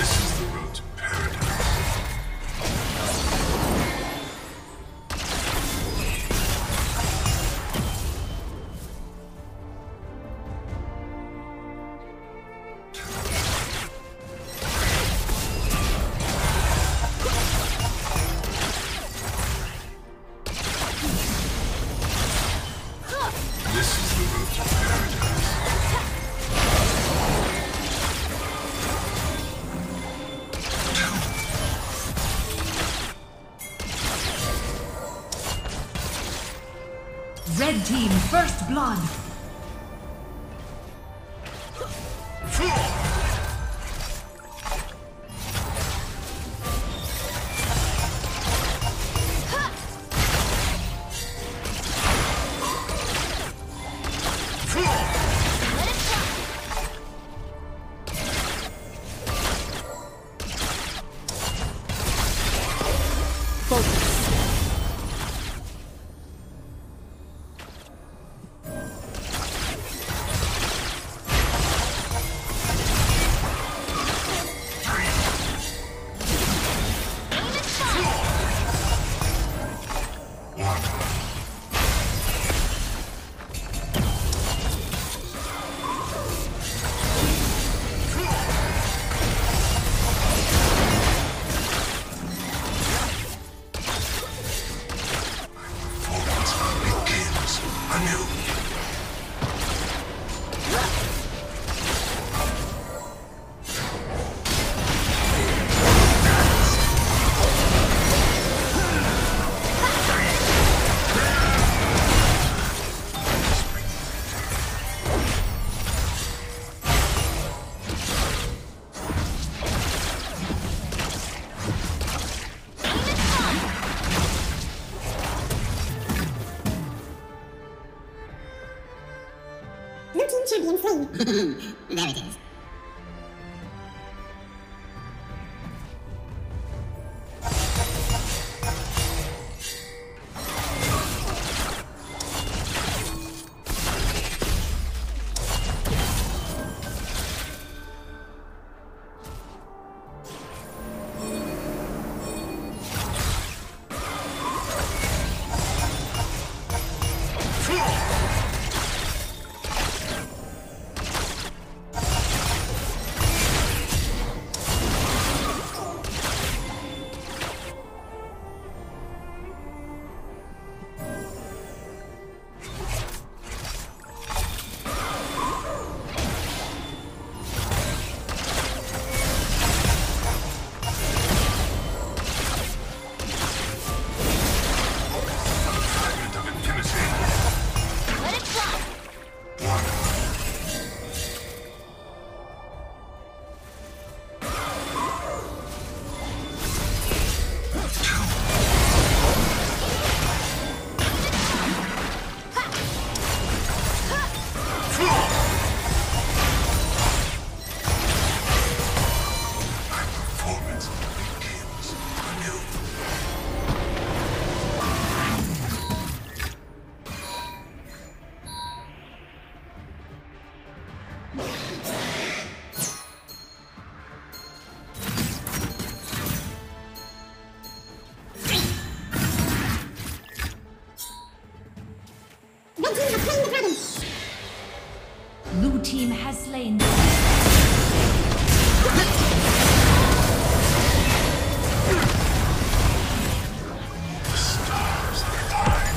This is the Red team first blood.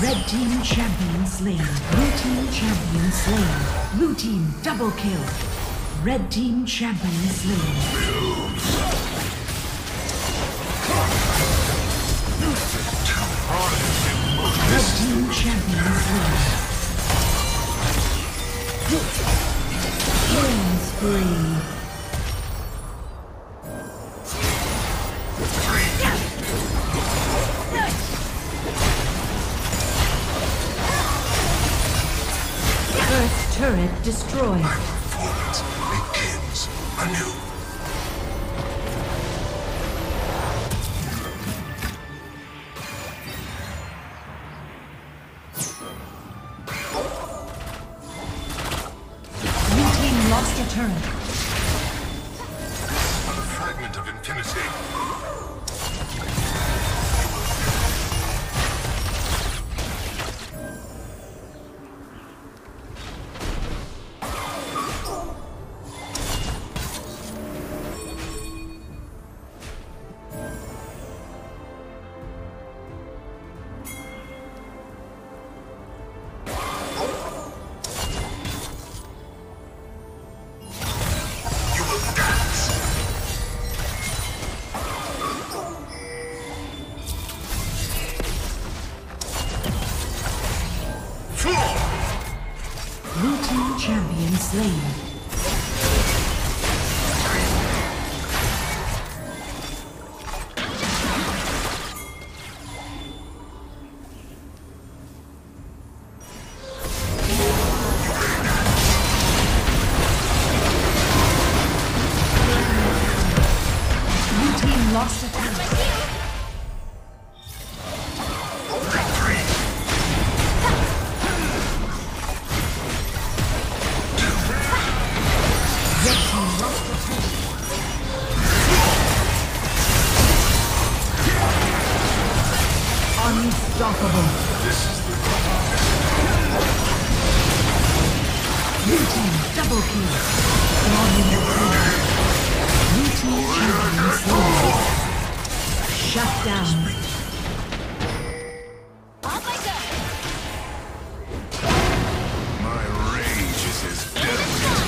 Red team champion slain. Blue team champion slain. Blue team double kill. Red team champion slain. Red team champion slain. Killing spree. Destroyed. My performance begins anew.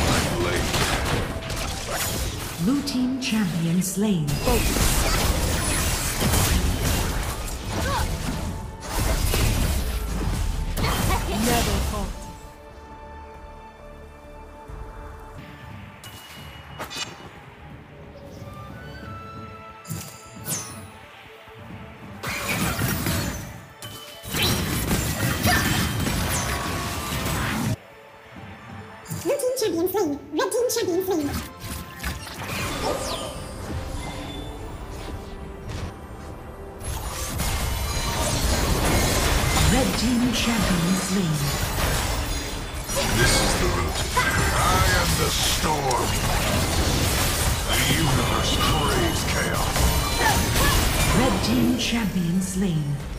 My blade. Blue team champion slain. Never champion slain. Red team champion slain. Red team champion slain. This is the route. I am the storm. The universe craves chaos. Red team champion slain.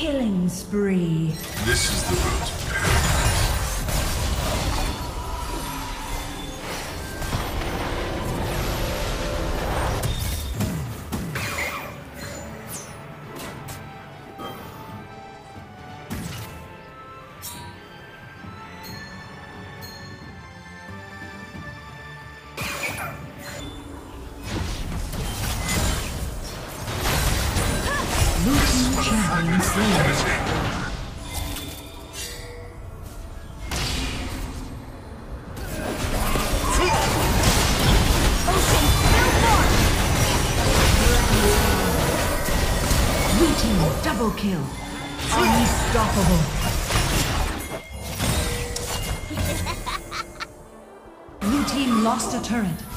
Killing spree. This is the route. Double kill. Unstoppable. Blue team lost a turret.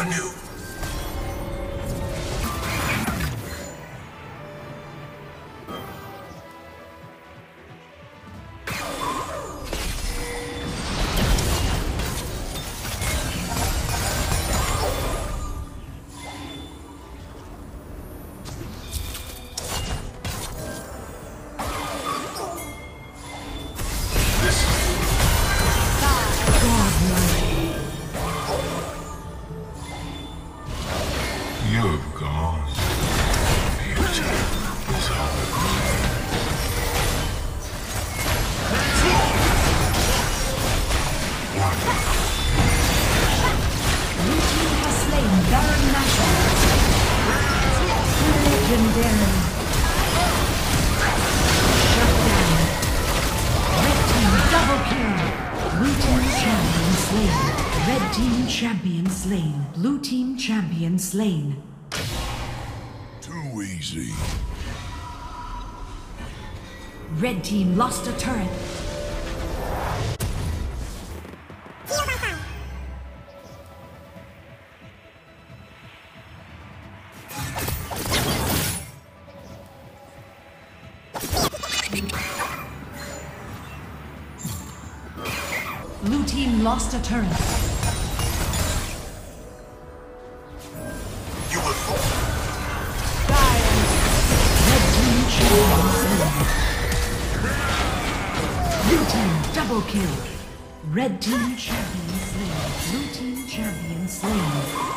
anew. slain. Too easy. Red team lost a turret. Blue team lost a turret. Red team champion slain. Blue team champion slain.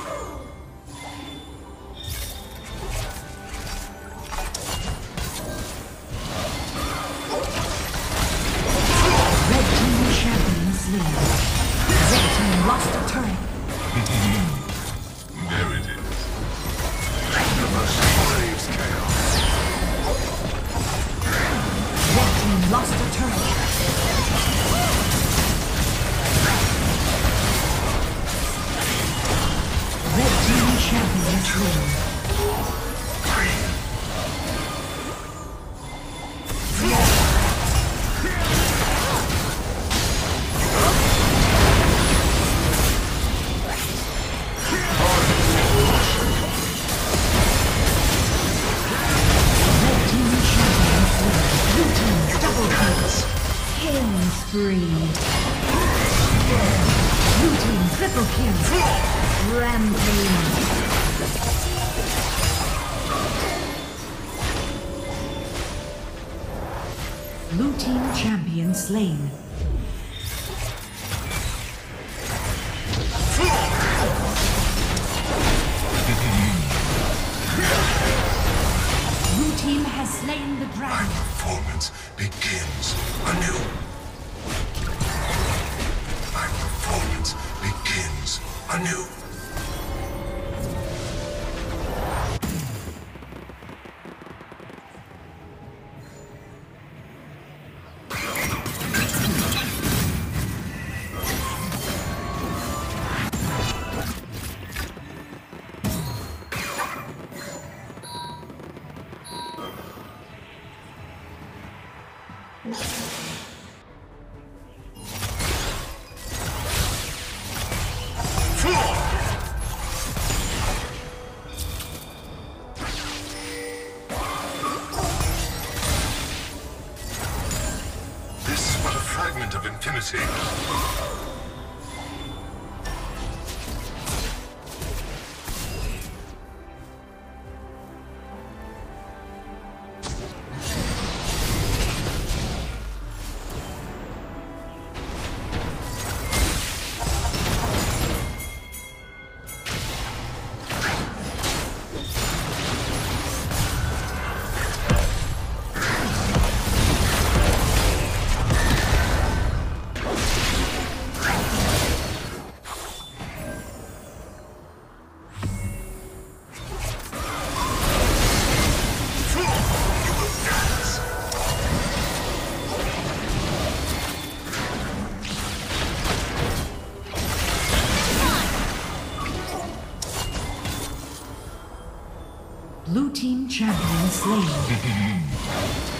Blue team champion slain.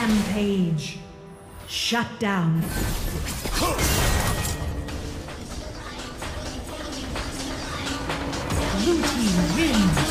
Rampage. Shut down. Blue team wins.